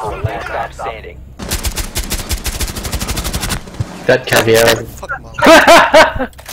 for standing. That caviar.